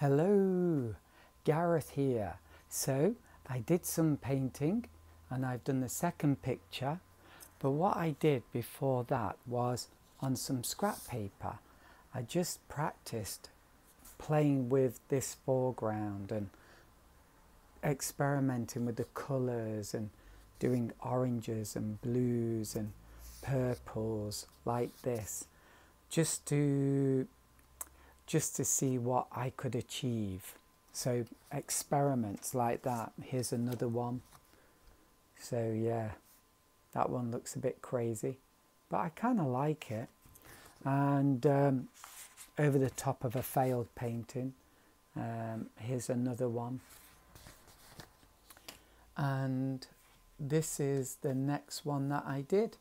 Hello, Gareth here. So I did some painting and I've done the second picture but what I did before that was on some scrap paper I just practiced playing with this foreground and experimenting with the colours and doing oranges and blues and purples like this just to just to see what I could achieve. So experiments like that. Here's another one. So yeah, that one looks a bit crazy, but I kind of like it. And um, over the top of a failed painting, um, here's another one. And this is the next one that I did.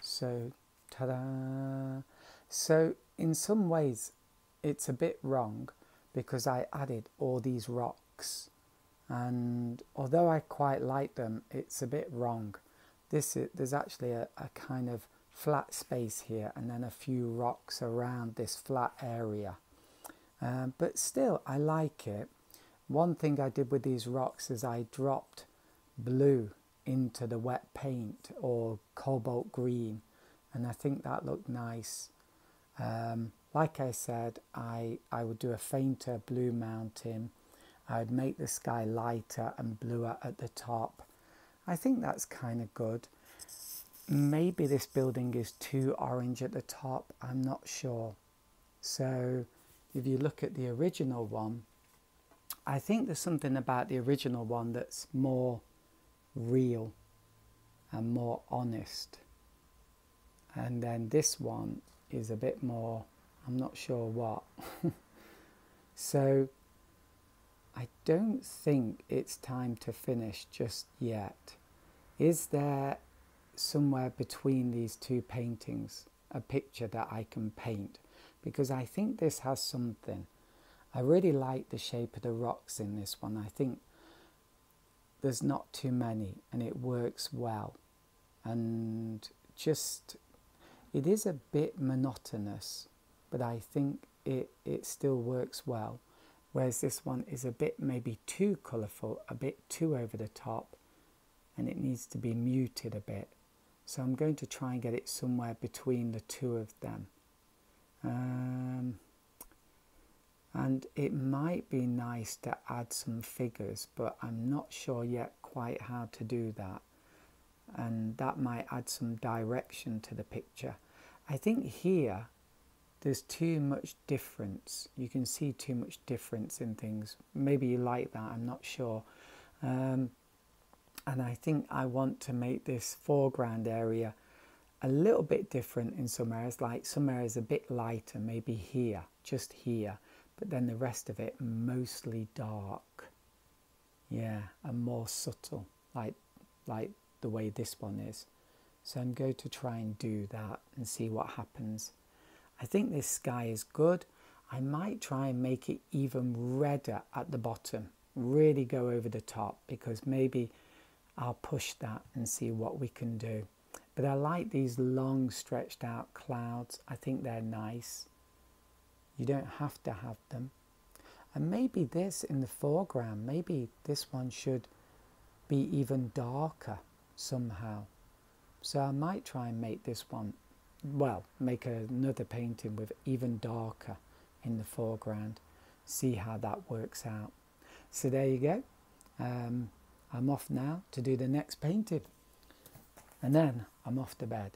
So, ta-da! So in some ways, it's a bit wrong because I added all these rocks. And although I quite like them it's a bit wrong. This is, there's actually a, a kind of flat space here and then a few rocks around this flat area. Um, but still I like it. One thing I did with these rocks is I dropped blue into the wet paint or cobalt green and I think that looked nice. Um, like I said, I, I would do a fainter blue mountain. I'd make the sky lighter and bluer at the top. I think that's kind of good. Maybe this building is too orange at the top. I'm not sure. So if you look at the original one, I think there's something about the original one that's more real and more honest. And then this one is a bit more I'm not sure what. so I don't think it's time to finish just yet. Is there somewhere between these two paintings a picture that I can paint? Because I think this has something. I really like the shape of the rocks in this one. I think there's not too many and it works well. And just, it is a bit monotonous but I think it, it still works well. Whereas this one is a bit maybe too colourful, a bit too over the top, and it needs to be muted a bit. So I'm going to try and get it somewhere between the two of them. Um, and it might be nice to add some figures, but I'm not sure yet quite how to do that. And that might add some direction to the picture. I think here there's too much difference. You can see too much difference in things. Maybe you like that, I'm not sure. Um, and I think I want to make this foreground area a little bit different in some areas, like some areas a bit lighter, maybe here, just here, but then the rest of it mostly dark. Yeah, and more subtle, like, like the way this one is. So I'm going to try and do that and see what happens. I think this sky is good. I might try and make it even redder at the bottom, really go over the top because maybe I'll push that and see what we can do. But I like these long stretched out clouds. I think they're nice. You don't have to have them. And maybe this in the foreground, maybe this one should be even darker somehow. So I might try and make this one well, make another painting with even darker in the foreground, see how that works out. So there you go. Um, I'm off now to do the next painting and then I'm off to bed.